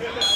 Yeah.